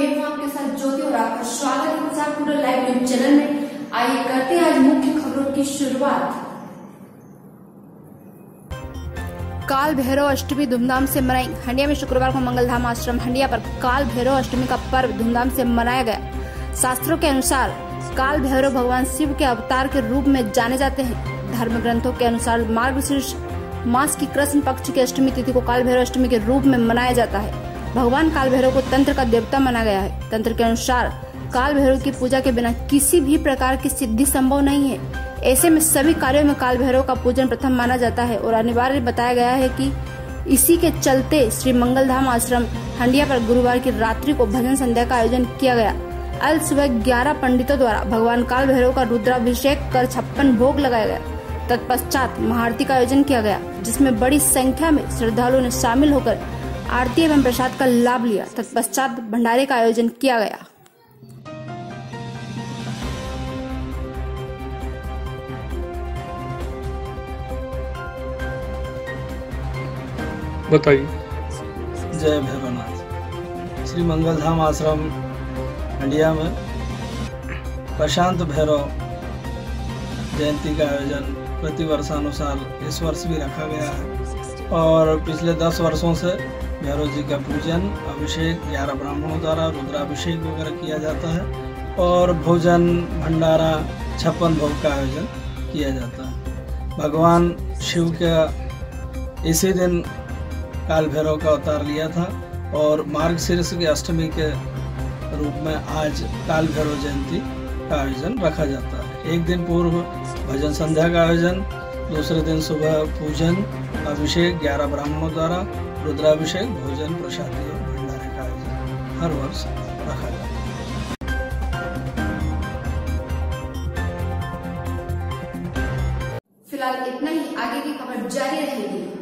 स्वागत है किसान लाइव न्यूज़ चैनल में। आइए करते हैं आज मुख्य खबरों की शुरुआत। काल भैरव अष्टमी धूमधाम से मनाई। हंडिया में शुक्रवार को मंगलधाम आश्रम हंडिया पर काल भैरव अष्टमी का पर्व धूमधाम से मनाया गया। शास्त्रों के अनुसार काल भैरव भगवान शिव के अवतार के रूप में जाने जाते हैं। धर्म ग्रंथों के अनुसार मार्गशीर्ष मास की कृष्ण पक्ष की अष्टमी तिथि को काल भैरव अष्टमी के रूप में मनाया जाता है। भगवान काल भैरव को तंत्र का देवता माना गया है। तंत्र के अनुसार काल भैरव की पूजा के बिना किसी भी प्रकार की सिद्धि संभव नहीं है। ऐसे में सभी कार्यों में काल भैरव का पूजन प्रथम माना जाता है और अनिवार्य बताया गया है कि इसी के चलते श्री मंगलधाम आश्रम, हंडिया पर गुरुवार की रात्रि को भजन संध्या का आयोजन किया गया। अल सुबह ग्यारह पंडितों द्वारा भगवान काल भैरव का रुद्राभिषेक कर छप्पन भोग लगाया गया। तत्पश्चात महाआरती का आयोजन किया गया, जिसमें बड़ी संख्या में श्रद्धालुओं ने शामिल होकर आरती एवं प्रसाद का लाभ लिया तत्पश्चात भंडारे का आयोजन किया गया। बताइए। जय भैरवनाथ। श्री मंगलधाम आश्रम इंडिया में प्रशांत भैरव जयंती का आयोजन प्रति वर्षानुसार इस वर्ष भी रखा गया है। और पिछले दस वर्षों से भैरव जी का पूजन, अभिषेक ग्यारह ब्राह्मणों द्वारा रुद्राभिषेक वगैरह किया जाता है और भोजन भंडारा छप्पन भोग का आयोजन किया जाता है। भगवान शिव का इसी दिन काल भैरव का अवतार लिया था और मार्ग शीर्ष की अष्टमी के रूप में आज काल भैरव जयंती का आयोजन रखा जाता है। एक दिन पूर्व भजन संध्या का आयोजन दूसरे दिन सुबह पूजन, अभिषेक, ग्यारह ब्राह्मणों द्वारा रुद्राभिषेक, भोजन, प्रसादी और भंडारे का आयोजन हर वर्ष रखा जाता है। फ़िलहाल इतना ही। आगे की खबर जारी रहेगी।